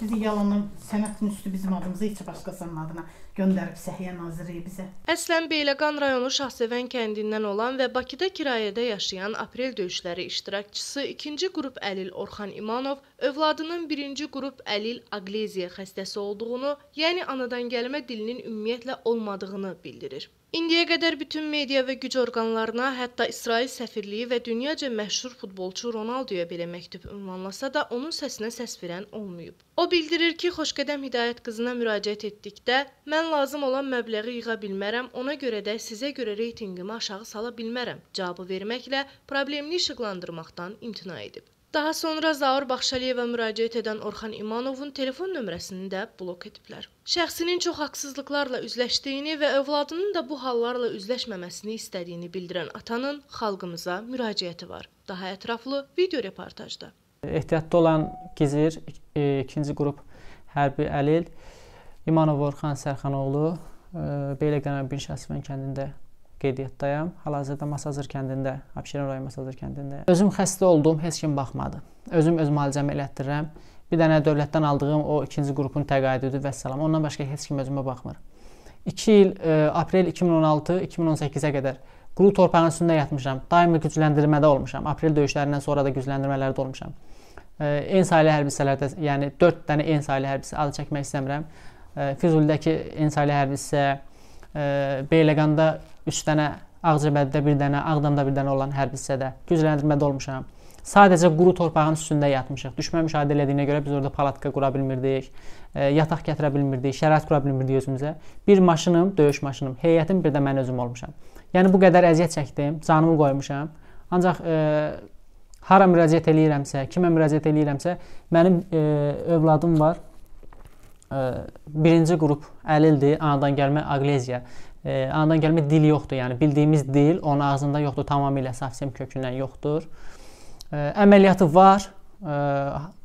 Dedi yalanın sənətin üstü bizim adımıza heç başqasının adına göndərib Səhiyyə Nazirliyi bizə. Əslən Beyləqan rayonu Şahsevən kəndindən olan və Bakıda kirayədə yaşayan aprel döyüşləri iştirakçısı 2-ci qrup əlil Orxan İmanov övladının 1-ci qrup əlil aqleziya xəstəsi olduğunu, yəni anadan gəlmə dilinin ümumiyyətlə olmadığını bildirir. İndiyə qədər bütün media və güc orqanlarına, hətta İsrail səfirliyi və dünyaca məşhur futbolçu Ronaldoya belə məktub ünvanlasa da onun səsinə səs verən olmayıb. O bildirir ki, Xoşqədəm Hidayət qızına müraciət etdikdə mən lazım olan məbləği yığa bilmərəm, ona görə də sizə görə reytinqimi aşağı sala bilmərəm cavabı verməklə problemini işıqlandırmaqdan imtina edib. Daha sonra Zaur Baxşaliyeva müraciət edən Orxan İmanovun telefon nömrəsini də blok ediblər. Şəxsinin çox haqsızlıqlarla üzləşdiyini və övladının da bu hallarla üzləşməməsini istədiyini bildirən atanın xalqımıza müraciəti var. Daha ətraflı video reportajda. Ehtiyatda olan Gizir 2-ci qrup hərbi əlil İmanov Orxan Sərxanoğlu Beyləqənan Binşəsivən kəndində qeydiyyatdayam. Hal-hazırda Masazır kəndində, Abşeron rayon Masazır kəndində. Özüm xəstə oldum, heç kim baxmadı. Özüm öz müalicəmi elətdirirəm. Bir dənə dövlətdən aldığım o ikinci qrupun təqaüdüdür və salam. Ondan başqa heç kim özümə baxmır. 2 il e, aprel 2016-2018-ə qədər quru torpağın üstündə yatmışam. Daimi gücləndirmədə olmuşam. Aprel döyüşlərindən sonra da gücləndirmələrdə olmuşam. E, en saylı hərbi hissələrdə, yəni 4 dənə en saylı hərbi hissə adı çəkmək istəmirəm. E, Füzulidəki en saylı hərbi hissə, Beyləqanda 3 dənə Ağcabədidə bir dənə, Ağdamda bir dənə olan hərbi hissədə gücləndirmədə olmuşam. Sadəcə quru torpağın üstündə yatmışıq. Düşmən müşahidə elədiyinə görə biz orada palatka qura bilmirdik, yataq gətirə bilmirdik, şərait qura bilmirdik özümüzə. Bir maşınım, döyüş maşınım, heyətim bir də mən özüm olmuşam. Yəni bu qədər əziyyət çəkdim, canımı qoymuşam. Ancaq e, hara müraciət eləyirəmsə, kimə müraciət eləyirəmsə, mənim e, övladım var. Birinci qrup əlildir, anadan gəlmə aqleziya e, anadan gəlmə dil yoxdur. Yəni bildiyimiz dil onun ağzında yoxdur, tamamilə safsem kökündən yoxdur. E, əməliyyatı var. E,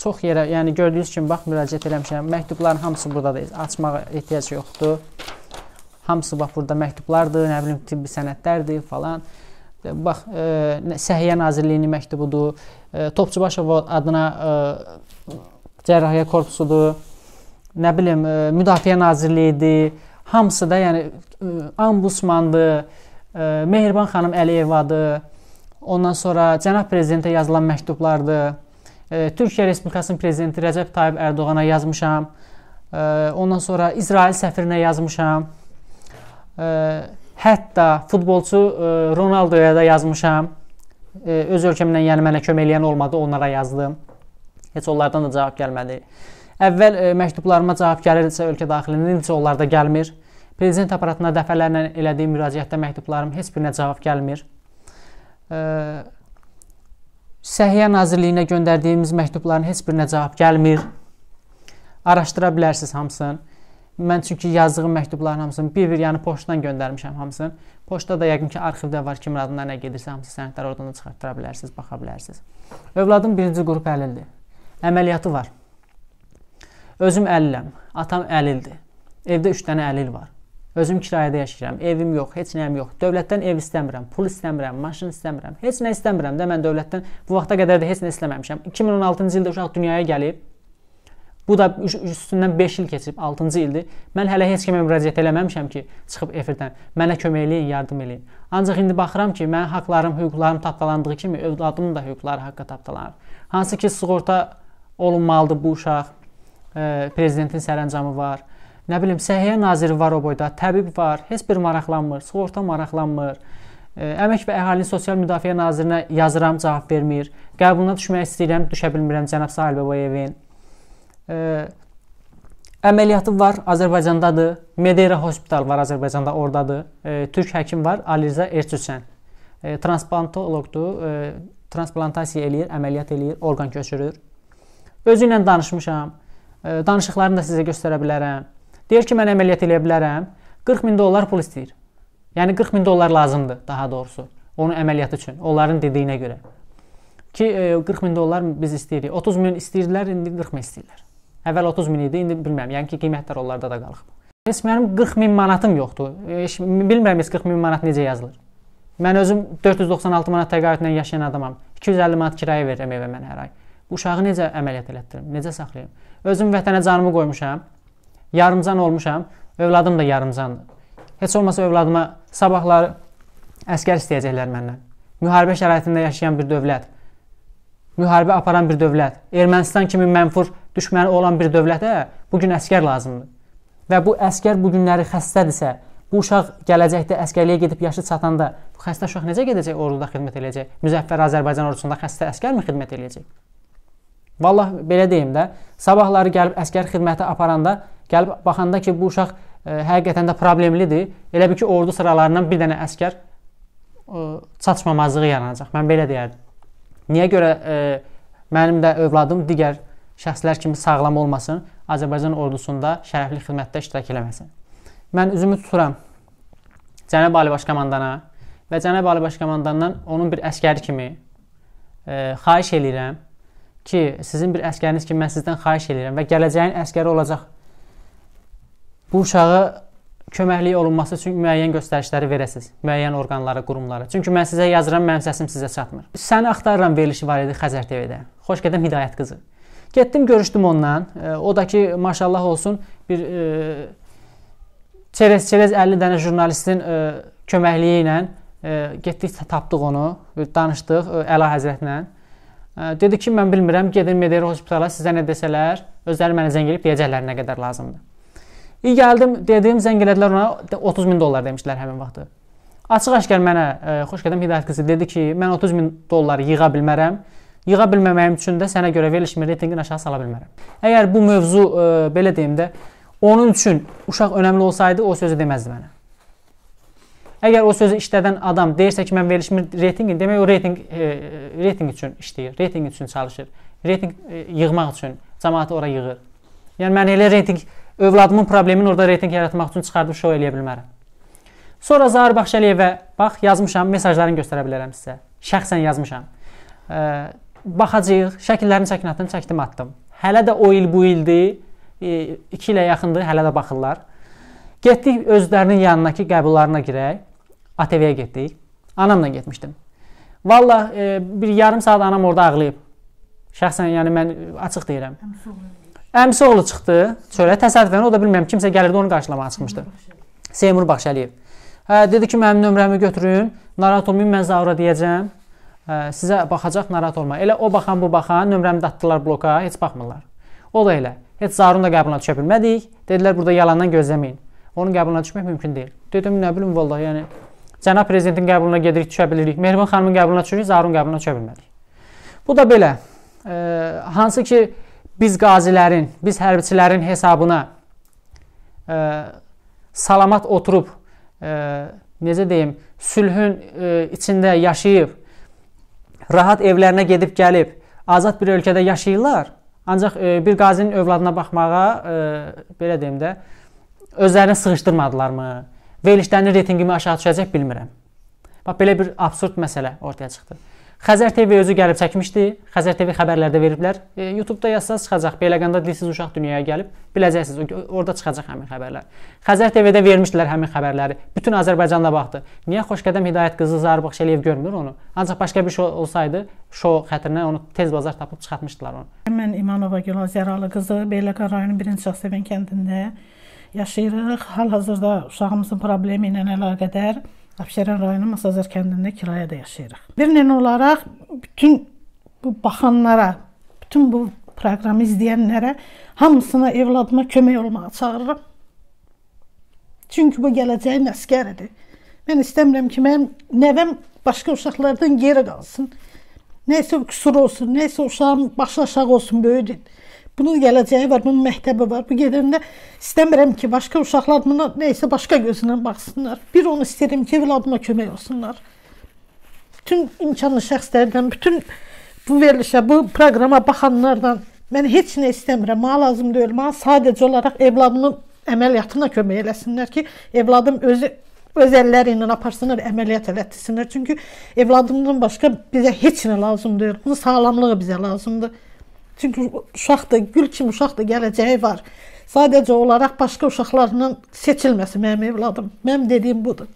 çox yerə, yəni gördüyünüz kimi bax müraciət eləmişəm. Məktubların hamısı burdadır. Açmağa ehtiyac yoxdur. Hamısı bax burada məktublardır, nə bilim tibbi sənədlərdir falan. Bax, e, Səhiyyə Nazirliyinin məktubudur. E, Topçubaşov adına e, Cərrahiyyə korpusudur. Nə bilim, e, Müdafiə Nazirliyidir Hamısı da yəni ambusmandır, Mehriban xanım Əliyevadır. Ondan sonra cənab prezidentə yazılan məktublardır. Türkiyə Respublikasının prezidenti Rəcəb Tayyib Ərdoğana yazmışam. Ondan sonra İsrail səfirinə yazmışam. Hətta futbolçu Ronaldoya da yazmışam. Öz ölkəmdən yəni mənə kömək edən olmadı, onlara yazdım. Heç onlardan da cavab gəlmədi. Əvvəl e, məktublarıma cavab gəlirdisə ölkə daxilində, indi onlarda gəlmir. Prezident aparatına dəfələrlə elədiyim müraciətdə məktublarım heç birinə cavab gəlmir. E, Səhiyyə Nazirliyinə göndərdiyimiz məktubların heç birinə cavab gəlmir. Araşdıra bilərsiniz hamısını. Mən çünki yazdığım məktubların hamısını bir-bir, yəni poçtdan göndərmişəm hamısını. Poçtda da yəqin ki, arxivdə var, kimin adına nə gedirsə, hamısı sənədlər oradan da çıxartıra bilərsiniz, baxa bilərsiniz. Övladım birinci qrup əlildir. Əməliyyatı var. Özüm əliləm. Atam əlildir. Evdə 3 dənə əlil var. Özüm kirayədə yaşayıram. Evim yox, heç nəyim yox. Dövlətdən ev istəmirəm, pul istəmirəm, maşın istəmirəm. Heç nə istəmirəm də mən dövlətdən bu vaxta qədər də heç nə istəməmişəm. 2016-cı ildə uşaq dünyaya gəlib. Bu da üstündən 5 il keçib, 6-cı ildir. Mən hələ heç kimə müraciət eləməmişəm ki, çıxıb efirdən mənə kömək eləyin, yardım eləyin. Ancaq indi baxıram ki, mənim haqqlarım, hüquqlarım tapdalandığı kimi övladımın da hüquqları haqqa tapdalanır. Hansı ki, sığorta olunmalıdır bu uşaq prezidentin sərəncamı var. Nə bilim, Səhiyyə naziri var o boyda, təbib var, heç bir maraqlanmır, sığorta maraqlanmır. Əmək və Əhalinin Sosial Müdafiə Nazirinə yazıram, cavab vermir. Qəbuluna düşmək istəyirəm, düşə bilmirəm cənab Sahil Babayevin. Əməliyyatı var, Azərbaycandadır. Medera Hospital var Azərbaycanda, ordadır. Türk həkim var, Aliza Erçüsən. Transplantoloqdur, transplantasiya eləyir, əməliyyat eləyir, orqan köçürür. Özü ilə danışmışam danışıqlarını da sizə göstərə bilərəm. Deyir ki, mən əməliyyat eləyə bilərəm. 40 min dollar pul istəyir. Yəni 40 min dollar lazımdır daha doğrusu onun əməliyyatı üçün, onların dediyinə görə. Ki 40 min dollar biz istəyirik. 30 min istəyirdilər, indi 40 min istəyirlər. Əvvəl 30 min idi, indi bilmirəm. Yəni ki, qiymətlər onlarda da qalxıb. Heç mənim 40 min manatım yoxdur. Heç bilmirəm heç 40 min manat necə yazılır. Mən özüm 496 manat təqaüdlə yaşayan adamam. 250 manat kirayə verirəm evə mən hər ay. Uşağı necə əməliyyat elətdirim? Necə saxlayım? Özüm vətənə canımı qoymuşam. Yarımcan olmuşam. Övladım da yarımcandır. Heç olmasa övladıma sabahları əskər istəyəcəklər məndən. Müharibə şəraitində yaşayan bir dövlət, müharibə aparan bir dövlət, Ermənistan kimi mənfur düşməni olan bir dövlətə bu gün əskər lazımdır. Və bu əskər bu günləri xəstədirsə, bu uşaq gələcəkdə əskərliyə gedib yaşı çatanda bu xəstə uşaq necə gedəcək orduda xidmət eləyəcək? Müzəffər Azərbaycan ordusunda xəstə əskərmi xidmət eləyəcək? Vallah belə deyim də, sabahları gəlib əskər xidməti aparanda, gəlib baxanda ki, bu uşaq ə, həqiqətən də problemlidir. Elə bil ki, ordu sıralarından bir dənə əskər ə, çatışmamazlığı yaranacaq. Mən belə deyərdim. Niyə görə ə, mənim də övladım digər şəxslər kimi sağlam olmasın, Azərbaycan ordusunda şərəfli xidmətdə iştirak eləməsin. Mən üzümü tuturam Cənab Ali Baş komandana və Cənab Ali Baş komandandan onun bir əskəri kimi ə, xahiş eləyirəm ki, sizin bir əskəriniz kimi mən sizdən xahiş edirəm və gələcəyin əskəri olacaq bu uşağı köməklik olunması üçün müəyyən göstərişləri verəsiz, müəyyən orqanlara, qurumlara. Çünki mən sizə yazıram, mənim səsim sizə çatmır. Səni axtarıram verilişi var idi Xəzər TV-də. Xoş gedəm Hidayət qızı. Getdim, görüşdüm onunla. O da ki, maşallah olsun, bir e, çerez-çerez 50 dənə jurnalistin e, köməkliyi ilə e, getdik, tapdıq onu, danışdıq e, Əla Həzrətlə. Dedi ki, mən bilmirəm, gedim Mederi hospitala sizə nə desələr, özləri mənə zəng edib deyəcəklər nə qədər lazımdır. İyi gəldim, dedim, zəng elədilər ona 30 min dollar demişdilər həmin vaxtı. Açıq-aşkar mənə e, xoş gəldim Hidayət qızı dedi ki, mən 30 min dolları yığa bilmərəm. Yığa bilməməyim üçün də sənə görə verilişimi reytinqini aşağı sala bilmərəm. Əgər bu mövzu e, belə deyim də, onun üçün uşaq önəmli olsaydı o sözü deməzdi mənə. Əgər o sözü işlədən adam deyirsə ki, mən verilişimi reytinqin, demək o reytinq e, reytinq üçün işləyir, reytinq üçün çalışır. Reytinq e, yığmaq üçün cəmaatı ora yığır. Yəni mən elə reytinq övladımın problemini orada reytinq yaratmaq üçün çıxardıb şou eləyə bilmərəm. Sonra Zahir Baxşəliyevə bax yazmışam, mesajlarını göstərə bilərəm sizə. Şəxsən yazmışam. E, baxacağıq, şəkillərini çəkin atdım, çəkdim atdım. Hələ də o il bu ildir. 2 e, ilə yaxındır, hələ də baxırlar. Getdik özlərinin yanındakı qəbullarına girək. ATV-yə getdik. Anamla getmişdim. Vallah e, bir yarım saat anam orada ağlayıb. Şəxsən yəni mən açıq deyirəm. Əmsi oğlu çıxdı çölə təsadüfən o da bilmirəm kimsə gəlirdi onu qarşılamağa çıxmışdı. Seymur Baxşəliyev. Hə dedi ki, mənim nömrəmi götürün. Narahat olmayın, mən Zaura deyəcəm. Hə, sizə baxacaq, narahat olma. Elə o baxan, bu baxan nömrəmi datdılar bloka, heç baxmırlar. O da elə. Heç Zarun da qəbuluna düşə bilmədik. Dedilər burada yalandan gözləməyin. Onun qəbuluna düşmək mümkün deyil. Dedim, nə bilim vallahi, yəni Cənab prezidentin qəbuluna gedirik, düşə bilirik. Mehriban xanımın qəbuluna düşürük, Zarun qəbuluna düşə bilmədik. Bu da belə. E, hansı ki biz qazilərin, biz hərbiçilərin hesabına e, salamat oturub e, necə deyim, sülhün e, içində yaşayıb rahat evlərinə gedib gəlib azad bir ölkədə yaşayırlar. Ancaq e, bir qazinin övladına baxmağa e, belə deyim də özlərini sığışdırmadılarmı? Verilişlərinin reytinqimi aşağı düşəcək bilmirəm. Bax belə bir absurd məsələ ortaya çıxdı. Xəzər TV özü gəlib çəkmişdi. Xəzər TV xəbərlərdə veriblər. E, YouTube-da yazsaz çıxacaq. Beyləqanda dilsiz uşaq dünyaya gəlib. Biləcəksiniz, orada çıxacaq həmin xəbərlər. Xəzər TV-də vermişdilər həmin xəbərləri. Bütün Azərbaycanda baxdı. Niyə Xoşqədəm Hidayət qızı Zahir Baxşəliyev görmür onu? Ancaq başqa bir şey olsaydı, şou xətrinə onu tez bazar tapıb çıxartmışdılar onu. Mən İmanova Gülazəralı qızı Beyləqan rayonunun 1-ci Şahsevən kəndində yaşayırıq. Hal-hazırda uşağımızın problemi ilə əlaqədar Abşeron rayonu Masazır kəndində kirayədə yaşayırıq. Bir növə olaraq bütün bu baxanlara, bütün bu proqramı izləyənlərə hamısına evladıma kömək olmağa çağırıram. Çünki bu gələcəyin əskəridir. Mən istəmirəm ki, mənim nəvəm başqa uşaqlardan geri qalsın. Nəysə qüsur olsun, nəysə uşağım başı aşağı olsun, böyüdür. Bunun gələcəyi var, bunun məktəbi var. Bu gedəndə istəmirəm ki, başqa uşaqlar buna nəysə başqa gözlə baxsınlar. Bir onu istəyirəm ki, evladıma kömək olsunlar. Bütün imkanlı şəxslərdən, bütün bu verilişə, bu proqrama baxanlardan mən heç nə istəmirəm. Mənə lazım deyil. Mənə sadəcə olaraq evladımın əməliyyatına kömək eləsinlər ki, evladım özü öz əlləri ilə aparsınlar, əməliyyat elətdirsinlər. Çünki evladımdan başqa bizə heç nə lazım deyil. Bunun sağlamlığı bizə lazımdır. Çünki uşaq da, gül kimi uşaq da gələcəyi var. Sadəcə olaraq başqa uşaqlarla seçilməsi mənim evladım. Mənim dediyim budur.